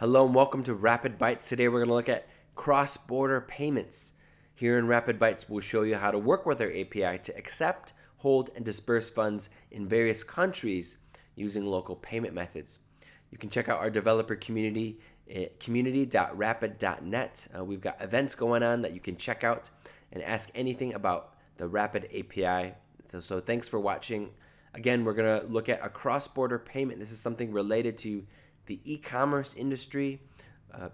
Hello and welcome to Rapyd Bytes. Today we're going to look at cross border payments. Here in Rapyd Bytes, we'll show you how to work with our API to accept, hold, and disperse funds in various countries using local payment methods. You can check out our developer community at community.rapyd.net. Uh, we've got events going on that you can check out and ask anything about the Rapyd API. So, thanks for watching. Again, we're going to look at a cross border payment. This is something related to the e commerce industry uh,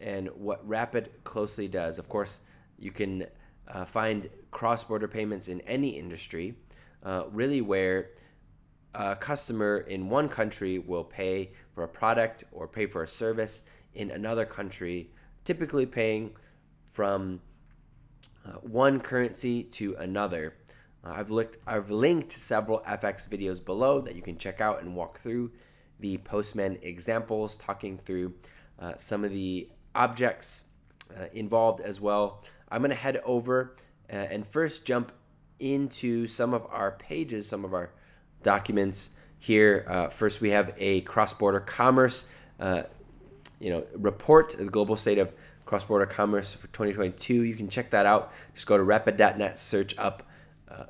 and what Rapyd closely does. Of course, you can uh, find cross border payments in any industry, uh, really, where a customer in one country will pay for a product or pay for a service in another country, typically paying from uh, one currency to another. Uh, I've looked I've linked several FX videos below that you can check out and walk through the Postman examples, talking through uh, some of the objects uh, involved as well. I'm going to head over uh, and first jump into some of our pages, some of our documents here. Uh, first, we have a cross-border commerce, uh, you know, report, the global state of cross-border commerce for 2022. You can check that out. Just go to rapyd.net, search up uh,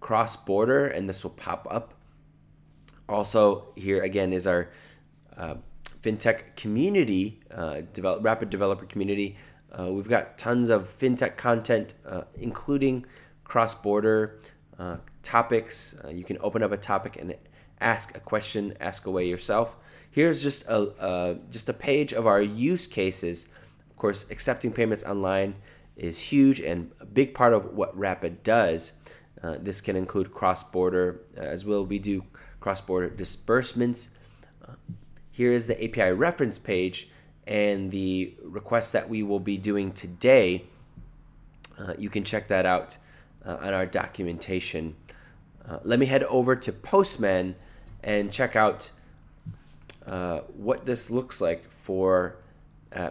cross-border, and this will pop up. Also, here again is our uh, fintech community, uh, develop, rapyd developer community. Uh, we've got tons of fintech content, uh, including cross border uh, topics. Uh, you can open up a topic and ask a question, ask away yourself. Here's just a just a page of our use cases. Of course, accepting payments online is huge and a big part of what Rapyd does. this can include cross border as well. We do cross-border disbursements. Uh, here is the API reference page and the request that we will be doing today. Uh, you can check that out uh, on our documentation. Uh, let me head over to Postman and check out uh, what this looks like for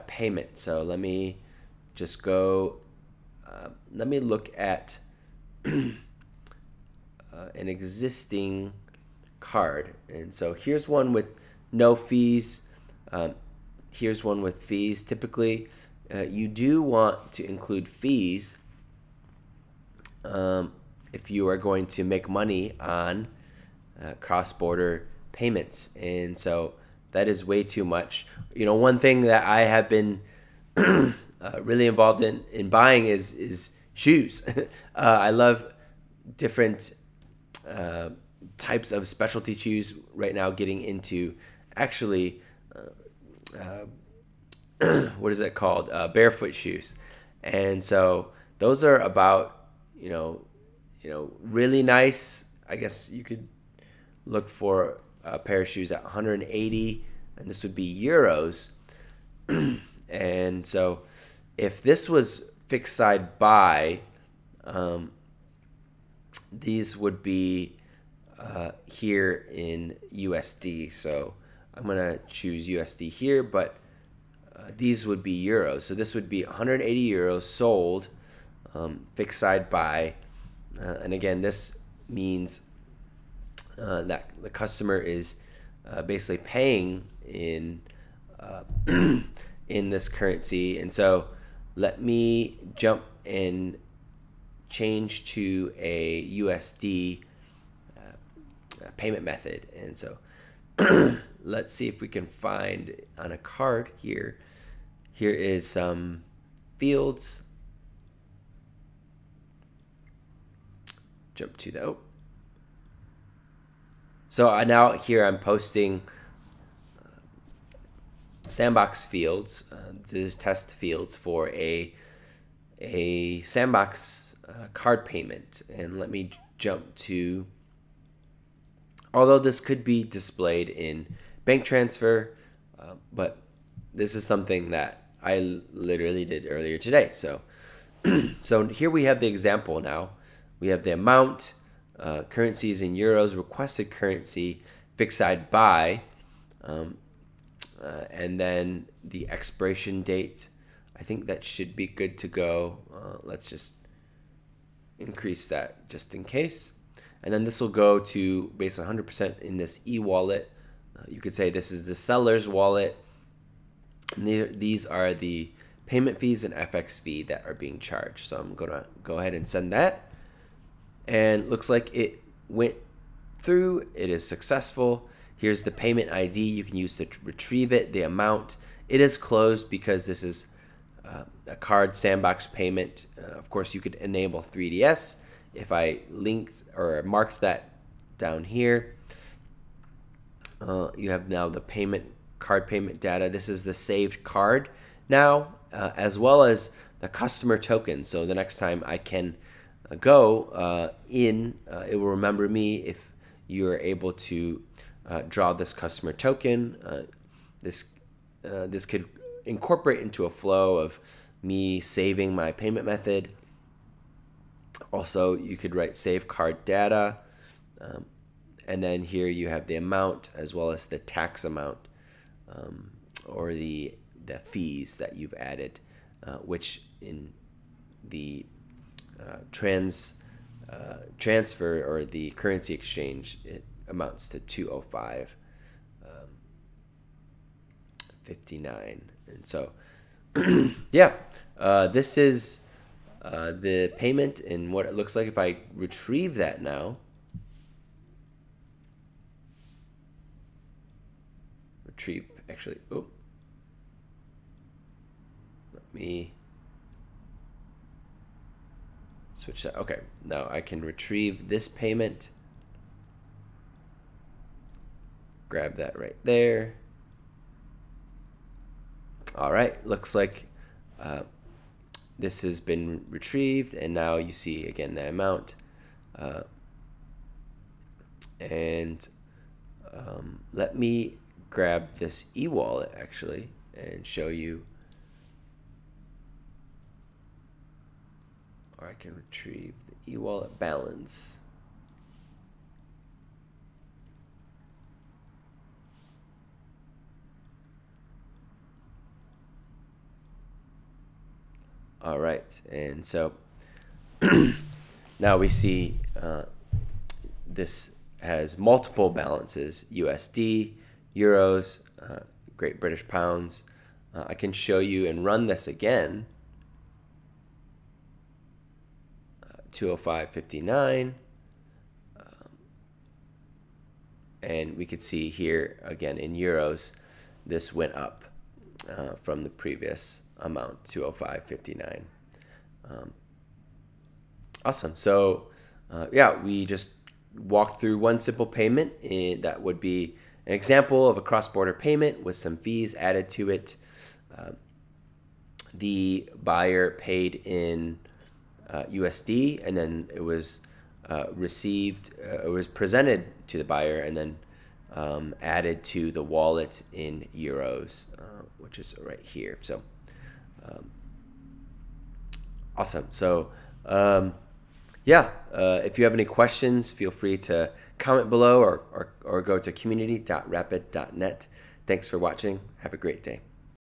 payment. So let me just go, let me look at an existing card. And so here's one with no fees. Um, here's one with fees. Typically, uh, you do want to include fees um, if you are going to make money on uh, cross border payments. And so that is way too much. You know, one thing that I have been uh, really involved in, in buying is, is shoes. Uh, I love different uh, types of specialty shoes right now getting into actually uh, uh, what is it called? Uh, barefoot shoes. And so those are about you know you know really nice. I guess you could look for a pair of shoes at 180 and this would be euros. And so if this was fixed side buy um, these would be uh, here in USD. So I'm going to choose USD here, but uh, these would be euros. So this would be 180 euros sold, um, fixed side buy. Uh, and again, this means uh, that the customer is uh, basically paying in uh, in this currency. And so let me jump and change to a USD payment method. And so let's see if we can find on a card here. Here is some fields. Jump to the oh. So uh, now here I'm posting uh, sandbox fields, uh, these test fields for a a sandbox uh, card payment, and let me jump to although this could be displayed in bank transfer, uh, but this is something that I literally did earlier today. So, so here we have the example now. We have the amount, uh, currencies in euros, requested currency, fixed side buy, um, uh, and then the expiration date. I think that should be good to go. Uh, let's just increase that just in case and then this will go to base 100% in this e-wallet. Uh, you could say this is the seller's wallet, these are the payment fees and FX fee that are being charged. So I'm gonna go ahead and send that. And looks like it went through. It is successful. Here's the payment ID you can use to retrieve it, the amount. It is closed because this is uh, a card sandbox payment. Uh, of course, you could enable 3DS. If I linked or marked that down here, uh, you have now the payment card payment data. This is the saved card now, uh, as well as the customer token. So the next time I can uh, go uh, in, it will remember me if you're able to draw this customer token. this this could incorporate into a flow of me saving my payment method. Also, you could write save card data. Um, and then here you have the amount as well as the tax amount um, or the, the fees that you've added, uh, which in the uh, trans uh, transfer or the currency exchange, it amounts to 205 um, 59. And so, yeah, uh, this is uh, the payment and what it looks like if I retrieve that now. Retrieve, actually, oh, let me switch that. Okay, now I can retrieve this payment. Grab that right there. All right, looks like uh, this has been retrieved and now you see again the amount. Uh, and um, let me grab this e-wallet actually and show you or I can retrieve the e-wallet balance. All right, and so now we see uh, this has multiple balances USD, Euros, uh, Great British Pounds. Uh, I can show you and run this again. Uh, 205.59. Um, and we could see here again in Euros, this went up uh, from the previous amount, 205.59. Um, awesome. So uh, yeah, we just walked through one simple payment and that would be an example of a cross-border payment with some fees added to it. Uh, the buyer paid in uh, USD and then it was uh, received, uh, it was presented to the buyer and then um, added to the wallet in euros, uh, which is right here. So um, awesome. So, um, yeah, uh, if you have any questions, feel free to comment below or, or, or go to community.rapyd.net. Thanks for watching. Have a great day.